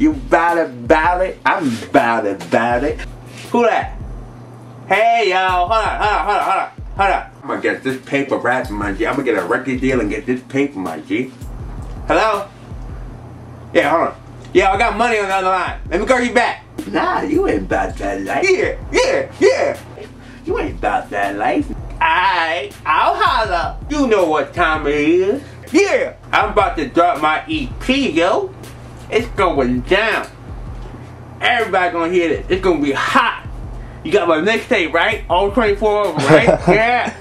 You bout it, bout it? I'm bout it, bout it. Who that? Hey, yo, hold on, hold on, hold on, hold on, hold on. I'm gonna get this paper wrapped, my G. I'm gonna get a record deal and get this paper, my G. Hello? Yeah, hold on. Yeah, I got money on the other line. Let me call you back. Nah, you ain't about that life. Yeah, yeah, yeah. You ain't about that life. Alright, I'll holler. You know what time it is. Yeah, I'm about to drop my EP, yo. It's going down. Everybody gonna hear this. It's gonna be hot. You got my mixtape, right? All 24 of them, right? yeah.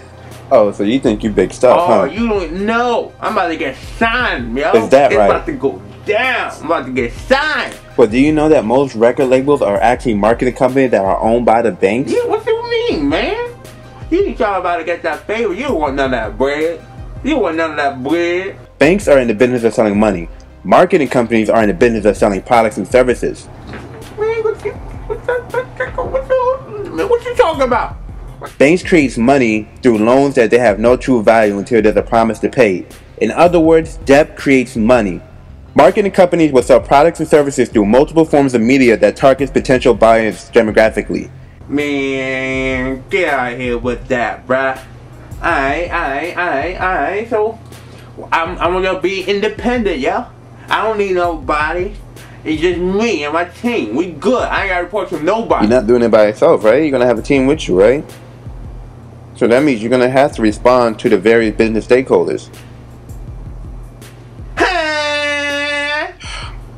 Oh, so you think you big stuff, Oh, huh? you don't know. I'm about to get signed, yo. Is that it's right? about to go down. I'm about to get signed. But do you know that most record labels are actually marketing companies that are owned by the banks? Yeah, what you mean, man? You ain't talking about to get that favor. You don't want none of that bread. You want none of that bread. Banks are in the business of selling money. Marketing companies are in the business of selling products and services. Man, what you, what, that, what, that, what, you, what you talking about? Banks create money through loans that they have no true value until there's a promise to pay. In other words, debt creates money. Marketing companies will sell products and services through multiple forms of media that targets potential buyers demographically. Man, get out of here with that, bruh. Alright, alright, alright, alright. So, I'm, I'm gonna be independent, yo. I don't need nobody. It's just me and my team. We good. I ain't gotta report to nobody. You're not doing it by yourself, right? You're gonna have a team with you, right? So that means you're gonna have to respond to the various business stakeholders.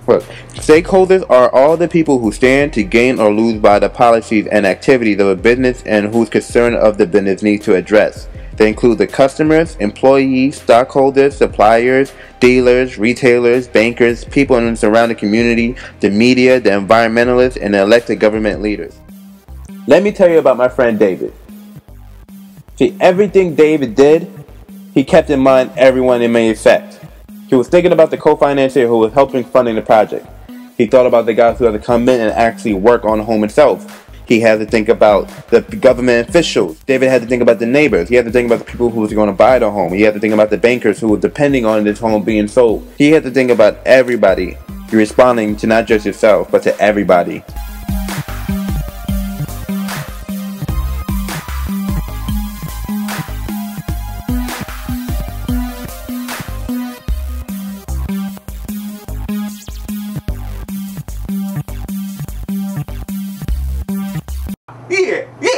Look, stakeholders are all the people who stand to gain or lose by the policies and activities of a business and whose concern of the business needs to address. They include the customers, employees, stockholders, suppliers, dealers, retailers, bankers, people in the surrounding community, the media, the environmentalists, and the elected government leaders. Let me tell you about my friend David. See, everything David did, he kept in mind everyone it may affect. He was thinking about the co-financier who was helping funding the project. He thought about the guys who had to come in and actually work on the home itself. He had to think about the government officials. David had to think about the neighbors. He had to think about the people who was going to buy the home. He had to think about the bankers who were depending on this home being sold. He had to think about everybody. You're responding to not just yourself, but to everybody. え。